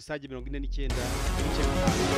isage mirongo ine n'icyenda n'ibice bitanu.